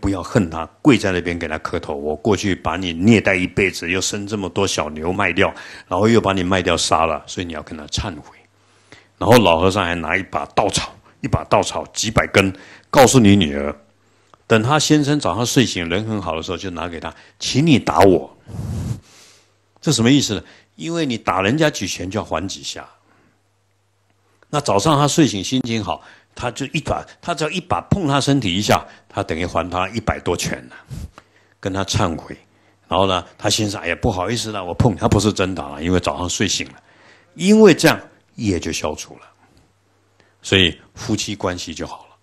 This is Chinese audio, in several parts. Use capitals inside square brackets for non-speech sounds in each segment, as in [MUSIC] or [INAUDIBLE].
不要恨他，跪在那边给他磕头。我过去把你虐待一辈子，又生这么多小牛卖掉，然后又把你卖掉杀了，所以你要跟他忏悔。然后老和尚还拿一把稻草，一把稻草几百根，告诉你女儿，等他先生早上睡醒人很好的时候，就拿给他，请你打我。这什么意思呢？因为你打人家几拳就要还几下。那早上他睡醒心情好。他就一把，他只要一把碰他身体一下，他等于还他一百多拳呢，跟他忏悔。然后呢，他心想：哎呀，不好意思了，我碰他不是真打了，因为早上睡醒了，因为这样业就消除了，所以夫妻关系就好了。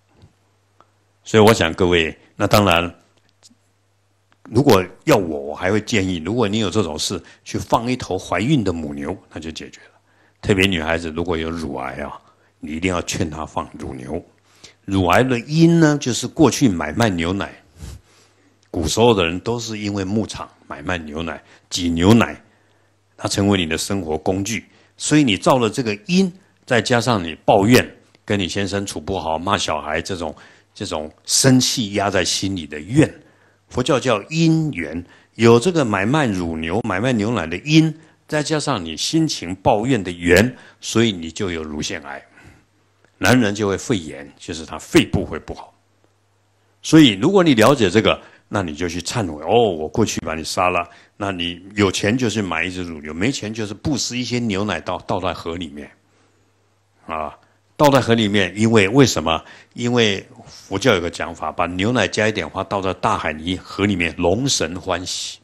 所以我想各位，那当然，如果要我，我还会建议，如果你有这种事，去放一头怀孕的母牛，那就解决了。特别女孩子如果有乳癌啊。你一定要劝他放乳牛，乳癌的因呢，就是过去买卖牛奶，古时候的人都是因为牧场买卖牛奶、挤牛奶，它成为你的生活工具，所以你造了这个因，再加上你抱怨跟你先生处不好、骂小孩这种这种生气压在心里的怨，佛教叫因缘，有这个买卖乳牛、买卖牛奶的因，再加上你心情抱怨的缘，所以你就有乳腺癌。男人就会肺炎，就是他肺部会不好。所以，如果你了解这个，那你就去忏悔。哦，我过去把你杀了，那你有钱就是买一只乳牛，没钱就是布施一些牛奶倒倒在河里面，啊，倒在河里面。因为为什么？因为佛教有个讲法，把牛奶加一点花倒在大海泥河里面，龙神欢喜，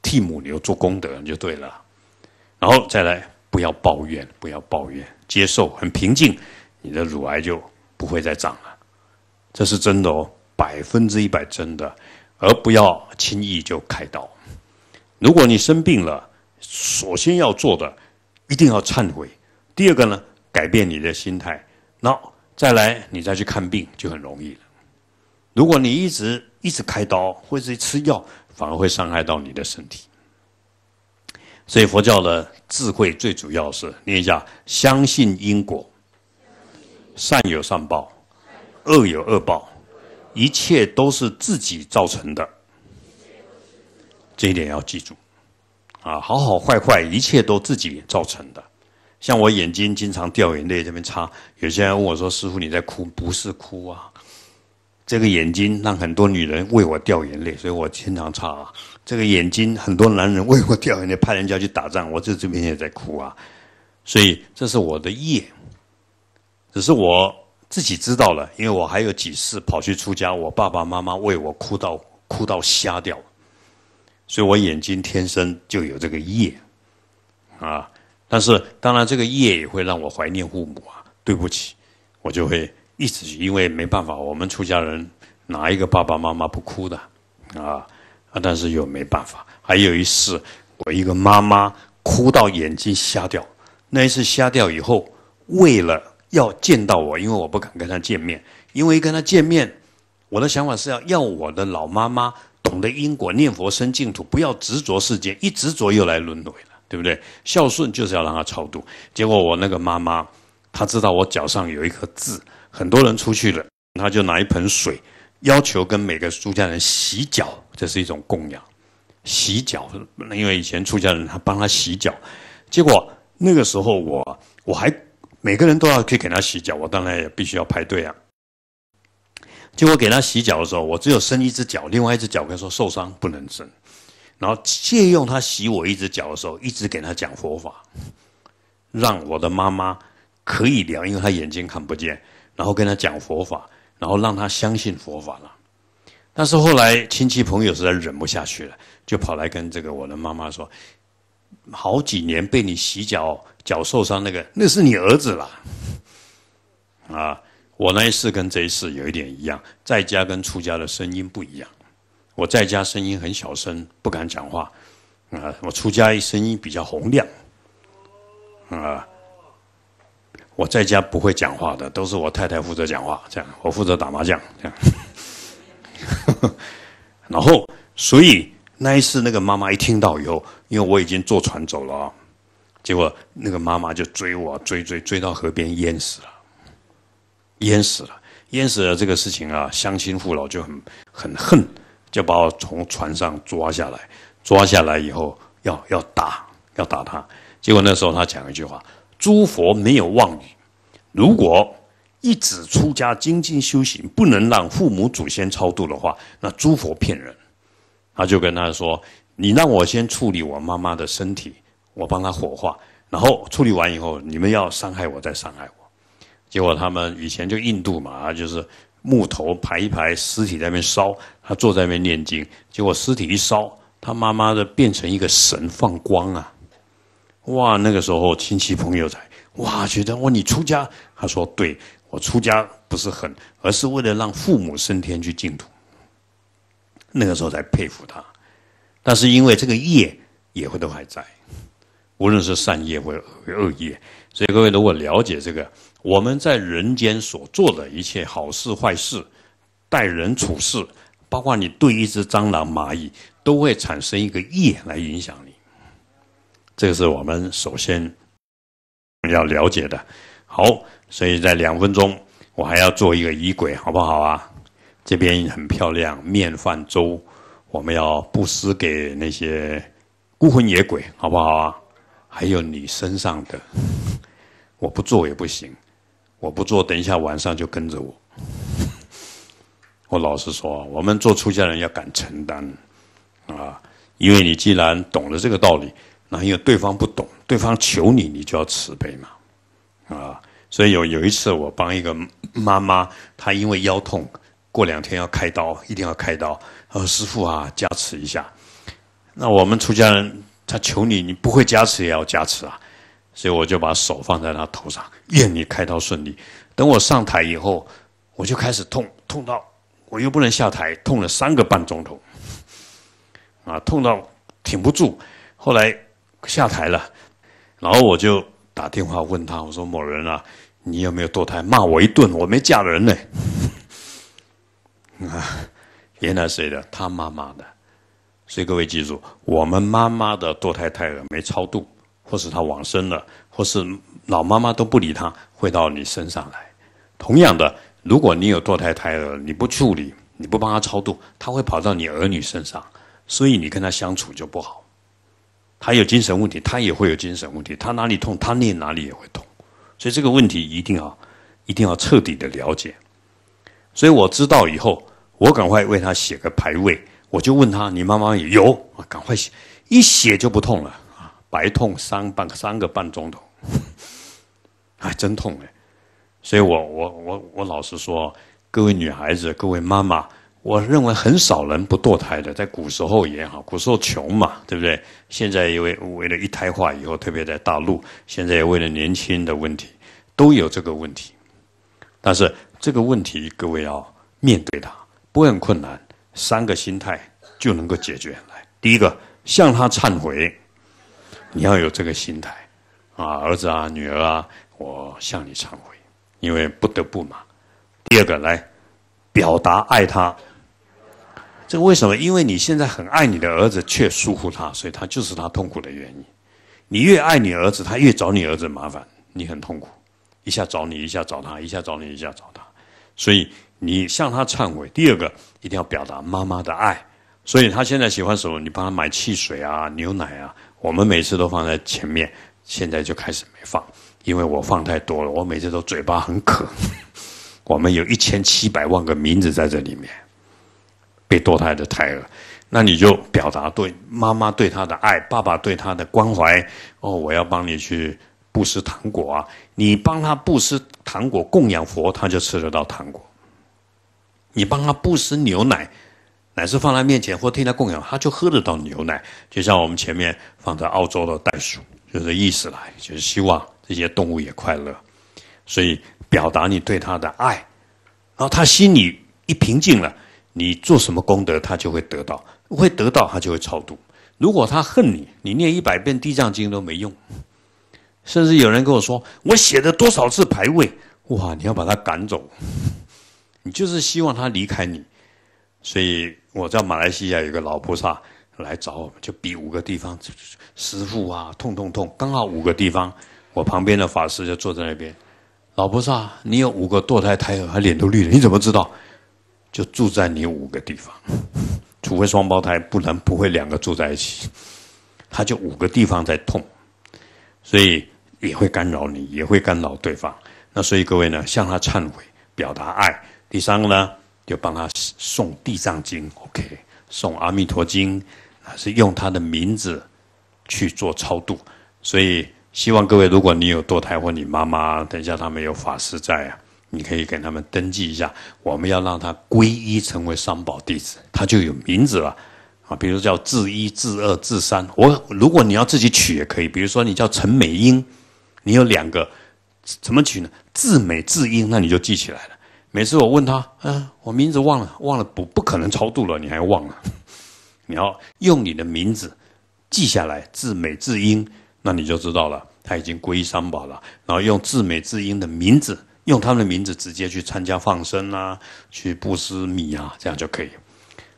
替母牛做功德就对了。然后再来，不要抱怨，不要抱怨，接受，很平静。你的乳癌就不会再长了，这是真的哦，百分之一百真的，而不要轻易就开刀。如果你生病了，首先要做的一定要忏悔。第二个呢，改变你的心态，那再来你再去看病就很容易了。如果你一直一直开刀或者吃药，反而会伤害到你的身体。所以佛教的智慧最主要是念一下：相信因果。善有善报，恶有恶报，一切都是自己造成的。这一点要记住，啊，好好坏坏，一切都自己造成的。像我眼睛经常掉眼泪，这边擦。有些人问我说：“师傅，你在哭？不是哭啊，这个眼睛让很多女人为我掉眼泪，所以我经常擦。啊。这个眼睛，很多男人为我掉眼泪，派人家去打仗，我这这边也在哭啊。所以这是我的业。”只是我自己知道了，因为我还有几次跑去出家，我爸爸妈妈为我哭到哭到瞎掉，所以我眼睛天生就有这个业，啊！但是当然这个业也会让我怀念父母啊，对不起，我就会一直因为没办法，我们出家人哪一个爸爸妈妈不哭的啊？啊！但是又没办法。还有一次，我一个妈妈哭到眼睛瞎掉，那一次瞎掉以后，为了要见到我，因为我不敢跟他见面。因为跟他见面，我的想法是要要我的老妈妈懂得因果、念佛、生净土，不要执着世间，一执着又来轮回了，对不对？孝顺就是要让他超度。结果我那个妈妈，她知道我脚上有一颗痣，很多人出去了，她就拿一盆水，要求跟每个出家人洗脚，这是一种供养。洗脚，因为以前出家人他帮他洗脚，结果那个时候我我还。每个人都要去给他洗脚，我当然也必须要排队啊。结果给他洗脚的时候，我只有伸一只脚，另外一只脚跟他说受伤不能伸。然后借用他洗我一只脚的时候，一直给他讲佛法，让我的妈妈可以聊，因为他眼睛看不见，然后跟他讲佛法，然后让他相信佛法了。但是后来亲戚朋友实在忍不下去了，就跑来跟这个我的妈妈说。好几年被你洗脚，脚受伤那个，那是你儿子啦。啊，我那一世跟这一世有一点一样，在家跟出家的声音不一样。我在家声音很小声，不敢讲话。啊，我出家一声音比较洪亮。啊，我在家不会讲话的，都是我太太负责讲话，这样我负责打麻将，这样。[LAUGHS] 然后，所以。那一次，那个妈妈一听到以后，因为我已经坐船走了啊，结果那个妈妈就追我，追追追到河边淹死了，淹死了。淹死了这个事情啊，乡亲父老就很很恨，就把我从船上抓下来，抓下来以后要要打，要打他。结果那时候他讲一句话：“诸佛没有妄语，如果一子出家精进修行，不能让父母祖先超度的话，那诸佛骗人。”他就跟他说：“你让我先处理我妈妈的身体，我帮他火化，然后处理完以后，你们要伤害我再伤害我。”结果他们以前就印度嘛，就是木头排一排，尸体在那边烧，他坐在那边念经。结果尸体一烧，他妈妈的变成一个神放光啊！哇，那个时候亲戚朋友才哇觉得哇你出家，他说对我出家不是很，而是为了让父母升天去净土。那个时候才佩服他，但是因为这个业也会都还在，无论是善业或恶业，所以各位如果了解这个。我们在人间所做的一切好事坏事，待人处事，包括你对一只蟑螂、蚂蚁，都会产生一个业来影响你。这个是我们首先要了解的。好，所以在两分钟，我还要做一个仪轨，好不好啊？这边很漂亮，面饭粥，我们要布施给那些孤魂野鬼，好不好啊？还有你身上的，我不做也不行。我不做，等一下晚上就跟着我。[LAUGHS] 我老实说，我们做出家人要敢承担啊，因为你既然懂了这个道理，那因为对方不懂，对方求你，你就要慈悲嘛，啊，所以有有一次我帮一个妈妈，她因为腰痛，过两天要开刀，一定要开刀，说师傅啊，加持一下。那我们出家人，他求你，你不会加持也要加持啊。所以我就把手放在他头上，愿你开刀顺利。等我上台以后，我就开始痛，痛到我又不能下台，痛了三个半钟头，啊，痛到挺不住。后来下台了，然后我就打电话问他，我说：“某人啊，你有没有堕胎？”骂我一顿，我没嫁人呢。啊，原来谁的？他妈妈的。所以各位记住，我们妈妈的堕胎胎儿没超度。或是他往生了，或是老妈妈都不理他，会到你身上来。同样的，如果你有堕胎胎儿，你不处理，你不帮他超度，他会跑到你儿女身上，所以你跟他相处就不好。他有精神问题，他也会有精神问题。他哪里痛，他念哪里也会痛。所以这个问题一定要一定要彻底的了解。所以我知道以后，我赶快为他写个牌位。我就问他：“你妈妈有？”赶快写，一写就不痛了啊。白痛三半三个半钟头，还真痛哎！所以我我我我老实说，各位女孩子，各位妈妈，我认为很少人不堕胎的，在古时候也好，古时候穷嘛，对不对？现在因为为了一胎化以后，特别在大陆，现在为了年轻的问题，都有这个问题。但是这个问题，各位要面对它，不会很困难，三个心态就能够解决来。第一个，向他忏悔。你要有这个心态，啊，儿子啊，女儿啊，我向你忏悔，因为不得不嘛。第二个来表达爱他，这个为什么？因为你现在很爱你的儿子，却疏忽他，所以他就是他痛苦的原因。你越爱你儿子，他越找你儿子麻烦，你很痛苦。一下找你，一下找他，一下找你，一下找他，所以你向他忏悔。第二个一定要表达妈妈的爱，所以他现在喜欢什么？你帮他买汽水啊，牛奶啊。我们每次都放在前面，现在就开始没放，因为我放太多了。我每次都嘴巴很渴。[LAUGHS] 我们有一千七百万个名字在这里面，被堕胎的胎儿，那你就表达对妈妈对他的爱，爸爸对他的关怀。哦，我要帮你去布施糖果啊！你帮他布施糖果供养佛，他就吃得到糖果。你帮他布施牛奶。乃是放在面前或替他供养，他就喝得到牛奶。就像我们前面放在澳洲的袋鼠，就是意思来，就是希望这些动物也快乐。所以表达你对他的爱，然后他心里一平静了，你做什么功德，他就会得到，会得到他就会超度。如果他恨你，你念一百遍地藏经都没用。甚至有人跟我说，我写了多少次牌位，哇，你要把他赶走，你就是希望他离开你。所以我在马来西亚有个老菩萨来找我们，就比五个地方，师傅啊，痛痛痛，刚好五个地方，我旁边的法师就坐在那边，老菩萨，你有五个堕胎胎儿，他脸都绿了，你怎么知道？就住在你五个地方，除非双胞胎，不然不会两个住在一起。他就五个地方在痛，所以也会干扰你，也会干扰对方。那所以各位呢，向他忏悔，表达爱。第三个呢，就帮他送《地藏经》，OK，送《阿弥陀经》，是用他的名字去做超度。所以希望各位，如果你有堕胎或你妈妈，等一下他们有法师在啊。你可以给他们登记一下，我们要让他皈依成为三宝弟子，他就有名字了啊。比如叫智一、智二、智三。我如果你要自己取也可以，比如说你叫陈美英，你有两个，怎么取呢？智美、智英，那你就记起来了。每次我问他，嗯，我名字忘了，忘了不不可能超度了，你还忘了？[LAUGHS] 你要用你的名字记下来，智美、智英，那你就知道了，他已经皈依三宝了。然后用智美、智英的名字。用他们的名字直接去参加放生啊，去布施米啊，这样就可以，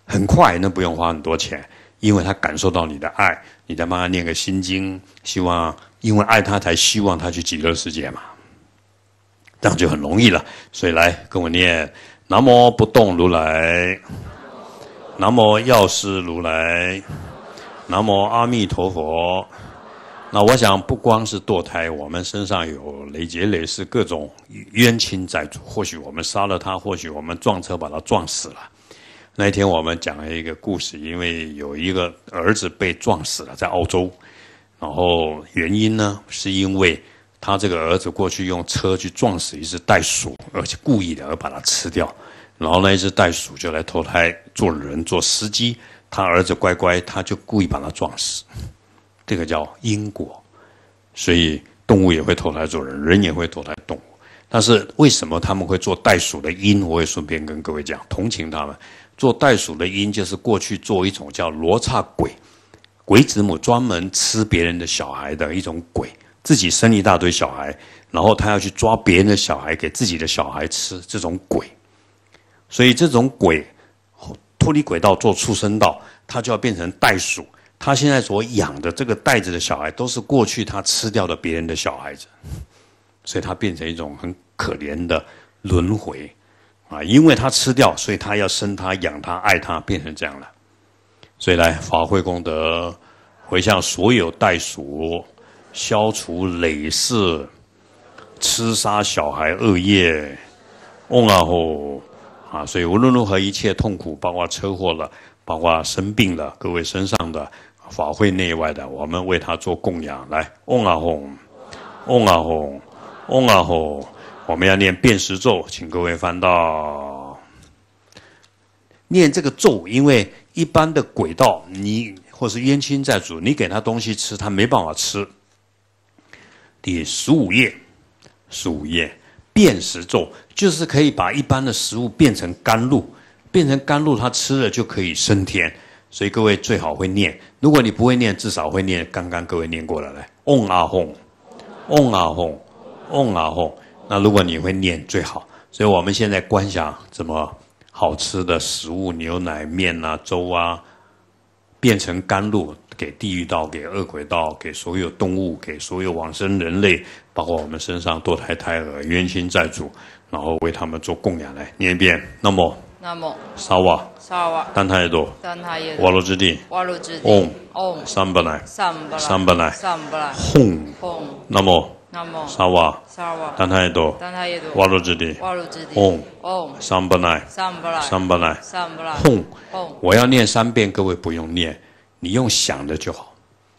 很快，那不用花很多钱，因为他感受到你的爱，你再帮他念个心经，希望因为爱他才希望他去极乐世界嘛，这样就很容易了。所以来跟我念：南无不动如来，南无药师如来，南无阿弥陀佛。那我想，不光是堕胎，我们身上有累劫累世各种冤亲债主。或许我们杀了他，或许我们撞车把他撞死了。那天我们讲了一个故事，因为有一个儿子被撞死了，在澳洲。然后原因呢，是因为他这个儿子过去用车去撞死一只袋鼠，而且故意的而把它吃掉。然后那一只袋鼠就来投胎做人，做司机。他儿子乖乖，他就故意把它撞死。这个叫因果，所以动物也会投胎做人，人也会投胎动物。但是为什么他们会做袋鼠的因？我也顺便跟各位讲，同情他们。做袋鼠的因就是过去做一种叫罗刹鬼，鬼子母专门吃别人的小孩的一种鬼，自己生一大堆小孩，然后他要去抓别人的小孩给自己的小孩吃，这种鬼。所以这种鬼脱离轨道做畜生道，他就要变成袋鼠。他现在所养的这个袋子的小孩，都是过去他吃掉的别人的小孩子，所以他变成一种很可怜的轮回啊！因为他吃掉，所以他要生他、养他、爱他，变成这样了。所以来法会功德，回向所有袋鼠，消除累世吃杀小孩恶业。嗡啊吽啊！所以无论如何一切痛苦，包括车祸了，包括生病了，各位身上的。法会内外的，我们为他做供养。来，嗡啊吽，嗡啊吽，嗡啊吽。我们要念辨识咒，请各位翻到念这个咒，因为一般的鬼道，你或是冤亲债主，你给他东西吃，他没办法吃。第十五页，十五页，辨识咒就是可以把一般的食物变成甘露，变成甘露，他吃了就可以升天。所以各位最好会念，如果你不会念，至少会念刚刚各位念过了来，嗡啊吽，嗡啊吽，嗡啊吽。那如果你会念最好。所以我们现在观想怎么好吃的食物，牛奶、面啊、粥啊，变成甘露给地狱道、给恶鬼道、给所有动物、给所有往生人类，包括我们身上堕胎胎儿、冤亲债主，然后为他们做供养来念一遍。那么。那么，沙瓦，沙瓦，丹太多，丹太多，瓦罗之地，瓦罗之地，嗡，嗡，三本来，三本来，三本来，三本来，轰，轰，那么，沙瓦，丹太多，丹太多，瓦罗之地，瓦罗之地，嗡，嗡，三本来，三本来，三本来，我要念三遍，各位不用念，你用想的就好。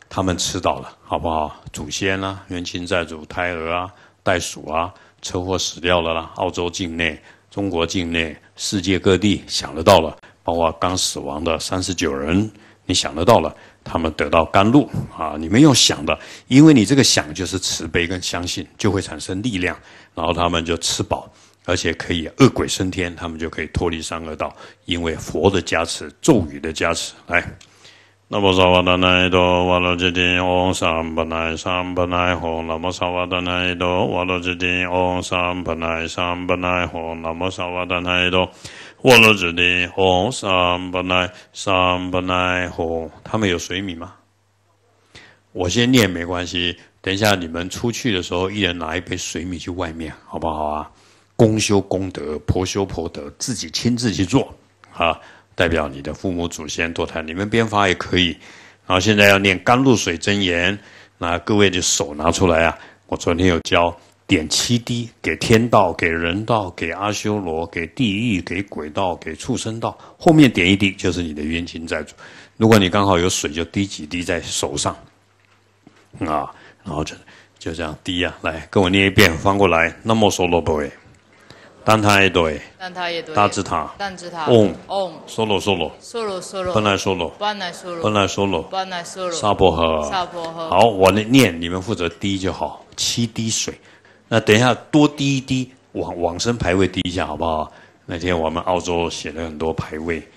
他们吃到了，好不好？祖先啊，冤亲债主、胎儿啊、袋鼠啊，车祸死掉了啦，澳洲境内。中国境内、世界各地想得到了，包括刚死亡的三十九人，你想得到了，他们得到甘露啊！你们用想的，因为你这个想就是慈悲跟相信，就会产生力量，然后他们就吃饱，而且可以恶鬼升天，他们就可以脱离三恶道，因为佛的加持、咒语的加持，来。那么萨瓦达那多瓦罗吉丁嗡三本来三本来吽，那么萨瓦达那多瓦罗吉丁嗡三本来三本来吽，那么萨瓦达那多瓦罗吉丁嗡三本来三本来吽。他们有水米吗？我先念没关系，等一下你们出去的时候，一人拿一杯水米去外面，好不好啊？公修功德，婆修婆德，自己亲自去做啊！代表你的父母祖先堕胎，你们编发也可以。然后现在要念甘露水真言，那各位就手拿出来啊！我昨天有教点七滴给天道、给人道、给阿修罗、给地狱、给鬼道、给畜生道，后面点一滴就是你的冤亲债主。如果你刚好有水，就滴几滴在手上啊，然后就就这样滴啊，来跟我念一遍，翻过来，那么说罗不会。丹塔耶多耶，大智塔，嗡嗡，梭罗梭罗，梭罗梭罗，本来梭罗，本来梭罗，本来梭罗，本来梭罗，沙婆诃，沙婆诃。好，我念，你们负责滴就好，七滴水。那等一下多滴一滴，往往生牌位滴一下，好不好？那天我们澳洲写了很多牌位，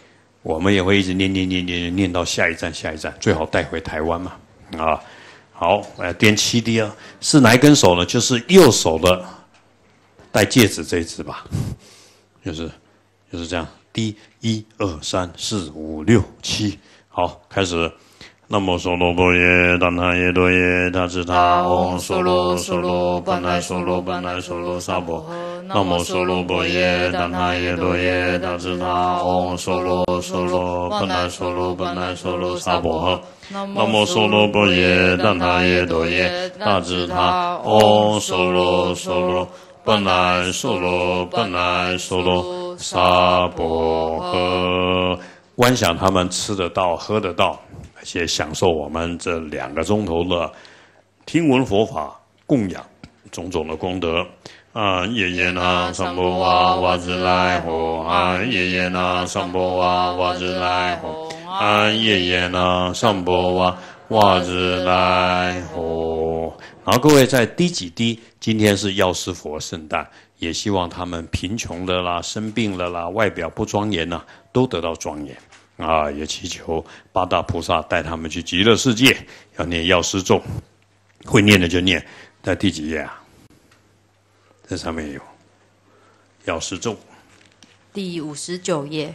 我们也会一直念念念念念到下一站下一站，最好带回台湾嘛。啊，好，来点七滴啊，是哪一根手呢？就是右手的。戴戒指这一只吧，就是就是这样。第一、二、三、四、五、六、七，好，开始。那么娑罗波耶，达那耶多耶，他知他嗡娑罗娑罗，本来娑罗本来娑罗萨婆诃。那么娑罗波耶，达那耶多耶，他知他嗡娑罗娑罗，本来娑罗本来娑罗萨婆诃。那么娑罗波耶，达那耶多耶，他知他嗡娑罗娑罗。本来娑罗，本来娑罗，沙婆诃。观想他们吃得到、喝得到，而且享受我们这两个钟头的听闻佛法供养种种的功德。啊，耶耶那上波哇哇子来吼，啊，耶耶那上波哇哇子来吼，啊，耶耶那上波哇哇子来吼。然后各位再滴几滴。今天是药师佛圣诞，也希望他们贫穷的啦、生病了啦、外表不庄严呐，都得到庄严啊！也祈求八大菩萨带他们去极乐世界。要念药师咒，会念的就念，在第几页啊？这上面有药师咒，第五十九页。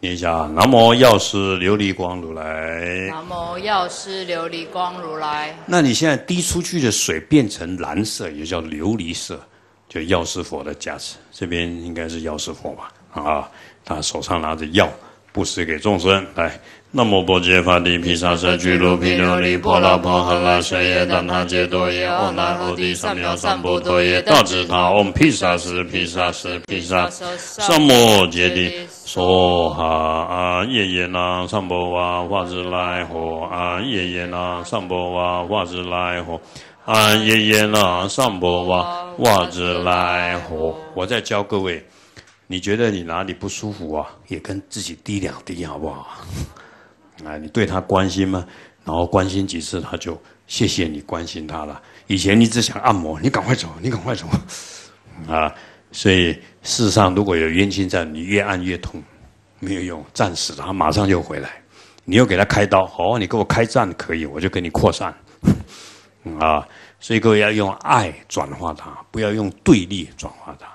念一下：南无药师琉璃光如来。南无药师琉璃光如来。那你现在滴出去的水变成蓝色，也叫琉璃色，就药师佛的加持。这边应该是药师佛吧？啊，他手上拿着药，布施给众生。来。南无波揭法帝毗沙遮俱卢毗琉璃婆罗婆诃那舍耶怛那揭多耶唵那罗帝三藐三菩提耶大智他唵毗沙斯毗沙斯毗沙三摩揭谛娑哈啊耶耶那上波哇哇子来吽啊耶耶那上波哇哇子来吽啊耶耶那上波哇哇子来吽我再教各位，你觉得你哪里不舒服啊？也跟自己滴两滴好不好？啊，你对他关心吗？然后关心几次，他就谢谢你关心他了。以前你只想按摩，你赶快走，你赶快走，[LAUGHS] 啊！所以事实上，如果有冤亲债，你越按越痛，没有用，暂时他马上就回来。你又给他开刀，好，你给我开战可以，我就给你扩散，[LAUGHS] 啊！所以各位要用爱转化他，不要用对立转化他。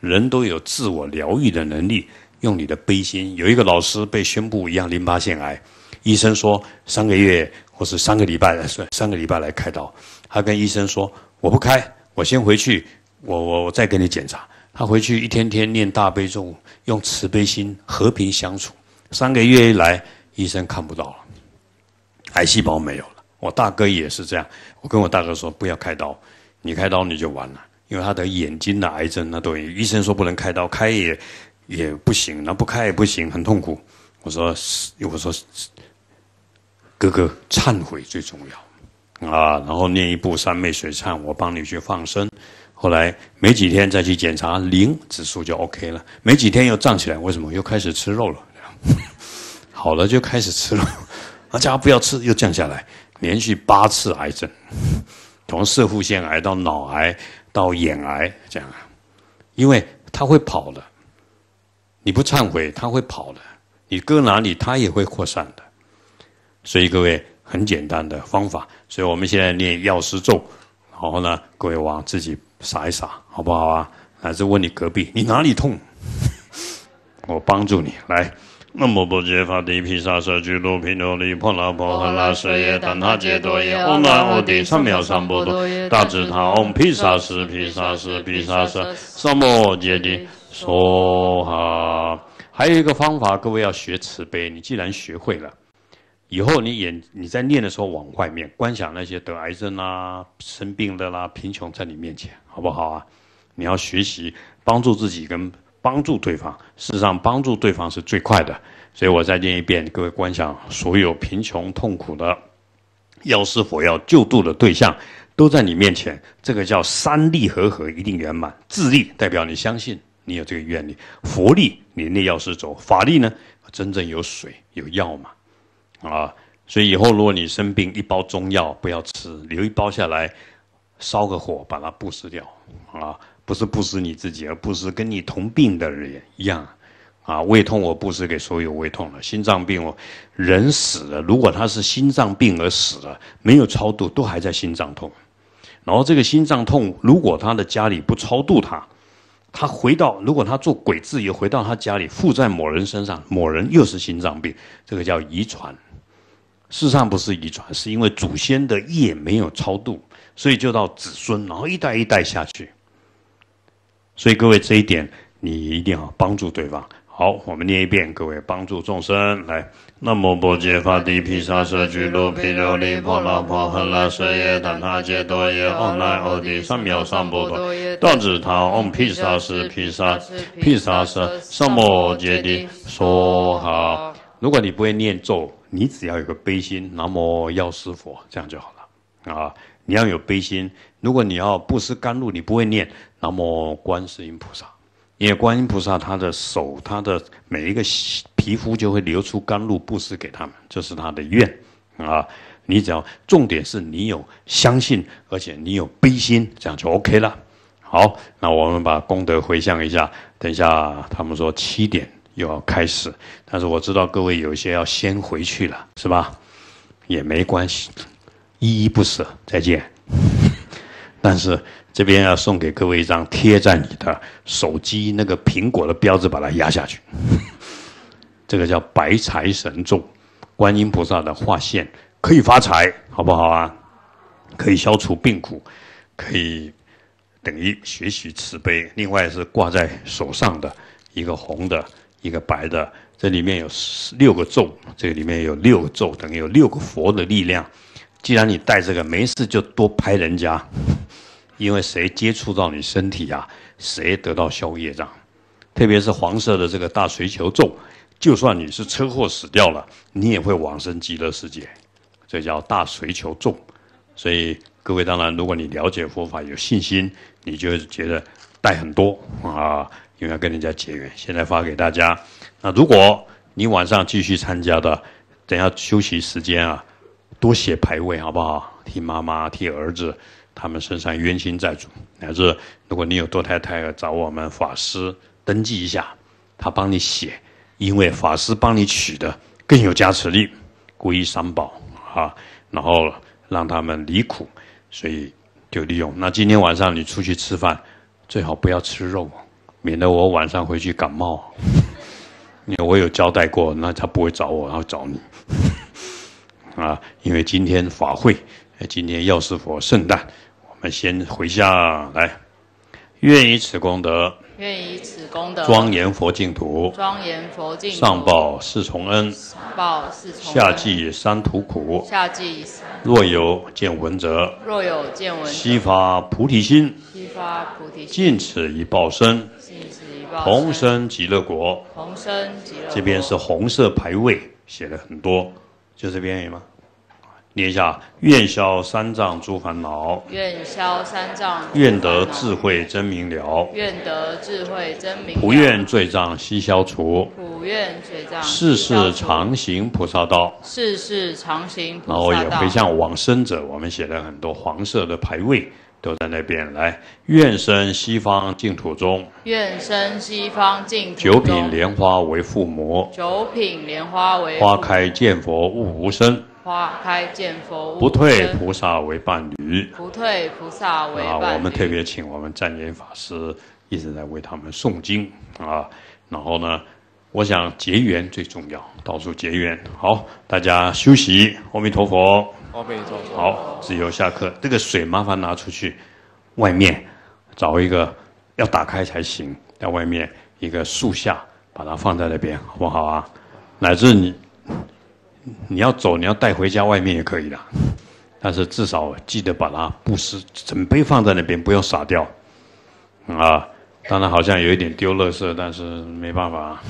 人都有自我疗愈的能力，用你的悲心。有一个老师被宣布一样淋巴腺癌。医生说三个月或是三个礼拜来算，[LAUGHS] 三个礼拜来开刀。他跟医生说：“我不开，我先回去，我我我再给你检查。”他回去一天天念大悲咒，用慈悲心和平相处。三个月一来，医生看不到了，癌细胞没有了。我大哥也是这样，我跟我大哥说：“不要开刀，你开刀你就完了，因为他的眼睛的癌症，那都医生说不能开刀，开也也不行，那不开也不行，很痛苦。”我说：“我说。”哥哥，忏悔最重要啊！然后念一部三昧水忏，我帮你去放生。后来没几天再去检查，零指数就 OK 了。没几天又涨起来，为什么？又开始吃肉了。[LAUGHS] 好了就开始吃肉，大家不要吃，又降下来。连续八次癌症，从射腹腺癌到脑癌到眼癌，这样。因为他会跑的，你不忏悔，他会跑的。你搁哪里，他也会扩散的。所以各位很简单的方法，所以我们现在念药师咒，然后呢，各位往自己撒一撒，好不好啊？还是问你隔壁，你哪里痛？[LAUGHS] 我帮助你来。那么不揭法地毗沙舍俱卢频陀利婆罗婆诃那舍耶怛他揭多耶唵那阿帝三藐三菩提大智他唵毗沙斯毗沙斯毗沙舍萨摩揭谛娑哈。还有一个方法，各位要学慈悲。你既然学会了，以后你眼你在念的时候往外面观想那些得癌症啦、生病的啦、贫穷在你面前，好不好啊？你要学习帮助自己跟帮助对方。事实上，帮助对方是最快的。所以我再念一遍，各位观想所有贫穷痛苦的药师佛要救度的对象都在你面前。这个叫三力合合，一定圆满。智力代表你相信。你有这个愿力，佛力你那药师走，法力呢？真正有水有药嘛？啊，所以以后如果你生病，一包中药不要吃，留一包下来，烧个火把它布施掉啊！不是布施你自己，而布施跟你同病的人一样啊！胃痛我布施给所有胃痛的，心脏病我人死了，如果他是心脏病而死了，没有超度，都还在心脏痛。然后这个心脏痛，如果他的家里不超度他。他回到，如果他做鬼字也回到他家里，附在某人身上，某人又是心脏病，这个叫遗传。事实上不是遗传，是因为祖先的业没有超度，所以就到子孙，然后一代一代下去。所以各位这一点，你一定要帮助对方。好，我们念一遍，各位帮助众生来。南无般揭法地毗沙舍俱卢毗琉璃婆罗婆诃那舍耶怛他揭多耶唵那阿帝三藐三菩提大智他唵毗沙斯毗沙毗沙舍萨摩揭谛说哈。如果你不会念咒，你只要有个悲心，南无药师佛，这样就好了啊。你要有悲心。如果你要布施甘露，你不会念南无观世音菩萨。因为观音菩萨他的手，他的每一个皮肤就会流出甘露布施给他们，这是他的愿啊。你只要重点是你有相信，而且你有悲心，这样就 OK 了。好，那我们把功德回向一下。等一下他们说七点又要开始，但是我知道各位有些要先回去了，是吧？也没关系，依依不舍，再见。[LAUGHS] 但是。这边要送给各位一张贴在你的手机那个苹果的标志，把它压下去。[LAUGHS] 这个叫白财神咒，观音菩萨的画线，可以发财，好不好啊？可以消除病苦，可以等于学习慈悲。另外是挂在手上的一个红的，一个白的，这里面有六个咒，这里面有六个咒，等于有六个佛的力量。既然你带这个，没事就多拍人家。[LAUGHS] 因为谁接触到你身体啊，谁得到消业障，特别是黄色的这个大随球咒，就算你是车祸死掉了，你也会往生极乐世界，这叫大随球咒。所以各位当然，如果你了解佛法有信心，你就觉得带很多啊，因为要跟人家结缘。现在发给大家。那如果你晚上继续参加的，等下休息时间啊，多写牌位好不好？替妈妈，替儿子。他们身上冤亲债主，乃至如果你有多太太，找我们法师登记一下，他帮你写，因为法师帮你取的更有加持力，皈依三宝啊，然后让他们离苦，所以就利用。那今天晚上你出去吃饭，最好不要吃肉，免得我晚上回去感冒。[LAUGHS] 因为我有交代过，那他不会找我，然后找你 [LAUGHS] 啊，因为今天法会，今天药师佛圣诞。我们先回下来，愿以此功德，愿以此功德庄严佛净土，庄严佛净土，上报四重恩，上报四重恩，下济三途苦，下济若有见闻者，若有见闻，悉发菩提心，悉发菩提心，尽此一报身，同生极乐国，同生极乐。这边是红色牌位，写了很多，就这边有吗？念一下：愿消三障诸烦恼，愿消三障，愿得智慧真明了，愿得智慧真明了。普愿罪障悉消除，不愿罪障世世常行菩萨道，世世常行菩萨道。然后也回向往生者，我们写了很多黄色的牌位，都在那边。来，愿生西方净土中，愿生西方净土中。九品莲花为父母，九品莲花为花开见佛悟无生。花开见佛，不退菩萨为伴侣。不退菩萨为伴侣。啊，我们特别请我们湛严法师一直在为他们诵经啊。然后呢，我想结缘最重要，到处结缘。好，大家休息。阿弥陀佛。好，自由下课。这个水麻烦拿出去，外面找一个要打开才行，在外面一个树下把它放在那边，好不好啊？乃至你你要走，你要带回家，外面也可以的。但是至少记得把它布施，整杯放在那边，不要洒掉。啊，当然好像有一点丢垃圾，但是没办法，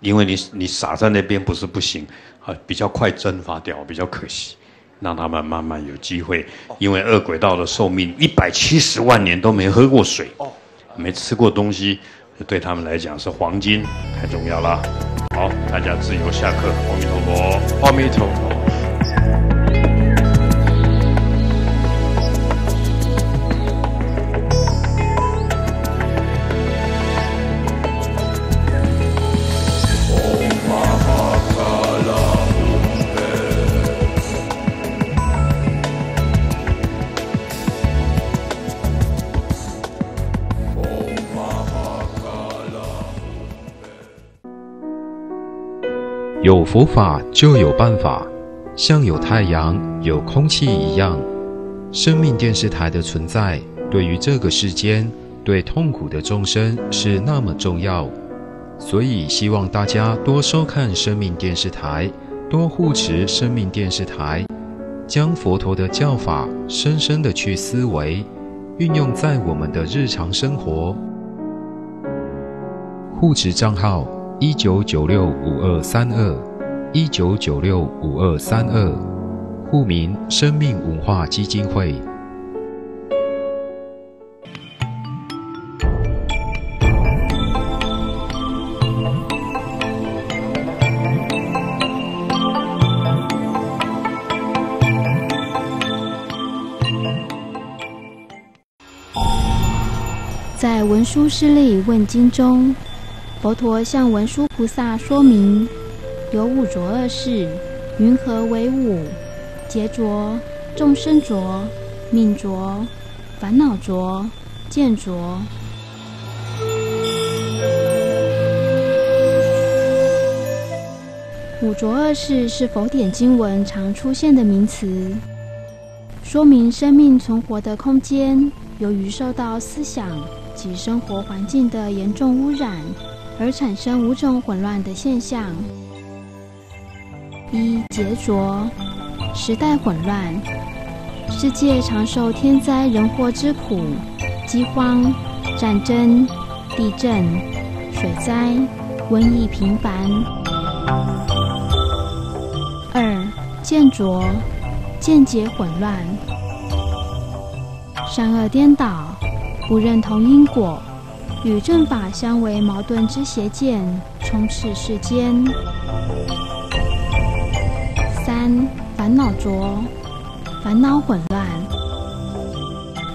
因为你你洒在那边不是不行，啊，比较快蒸发掉，比较可惜。让他们慢慢有机会，因为二鬼道的寿命一百七十万年都没喝过水，没吃过东西，对他们来讲是黄金，太重要了。好，大家自由下课，阿弥陀佛，阿弥陀佛。有佛法就有办法，像有太阳、有空气一样。生命电视台的存在，对于这个世间、对痛苦的众生是那么重要，所以希望大家多收看生命电视台，多护持生命电视台，将佛陀的教法深深的去思维，运用在我们的日常生活。护持账号。一九九六五二三二，一九九六五二三二，户名生命文化基金会。在文殊师利问经中。佛陀向文殊菩萨说明，有五浊恶世，云何为五？劫浊、众生浊、命浊、烦恼浊、见浊。五浊恶世是佛典经文常出现的名词，说明生命存活的空间，由于受到思想及生活环境的严重污染。而产生五种混乱的现象：一、劫浊，时代混乱，世界常受天灾人祸之苦，饥荒、战争、地震、水灾、瘟疫频繁。二、见浊，见解混乱，善恶颠倒，不认同因果。与正法相为矛盾之邪见充斥世间。三烦恼浊，烦恼混乱，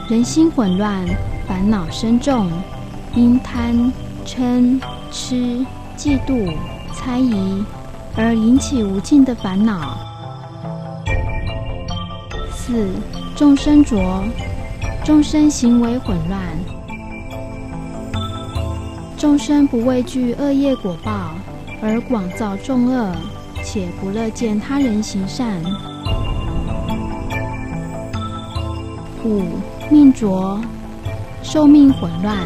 人心混乱，烦恼深重，因贪嗔痴嫉妒猜疑而引起无尽的烦恼。四众生浊，众生行为混乱。众生不畏惧恶业果报，而广造众恶，且不乐见他人行善。五命浊，寿命混乱。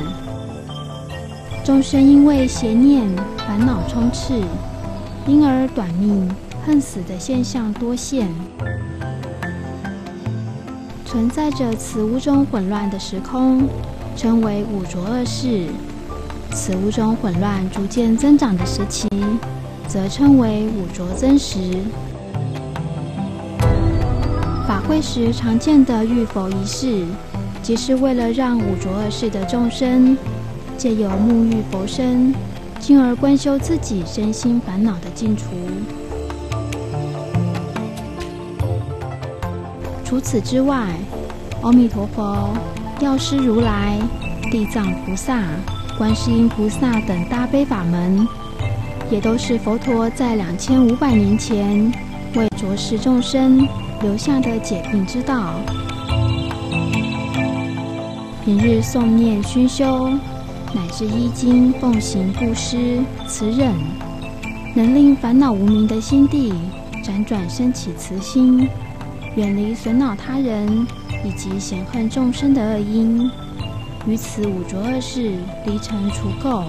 众生因为邪念烦恼充斥，因而短命、恨死的现象多现，存在着此五种混乱的时空，称为五浊恶世。此五种混乱逐渐增长的时期，则称为五浊增时。法会时常见的浴佛仪式，即是为了让五浊恶世的众生借由沐浴佛身，进而观修自己身心烦恼的净除。除此之外，阿弥陀佛、药师如来、地藏菩萨。观世音菩萨等大悲法门，也都是佛陀在两千五百年前为浊世众生留下的解病之道。平日诵念熏修，乃至依经奉行布施、慈忍，能令烦恼无明的心地辗转升起慈心，远离损恼他人以及嫌恨众生的恶因。于此五浊恶世离尘除垢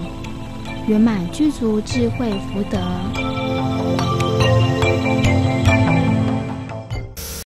圆满具足智慧福德。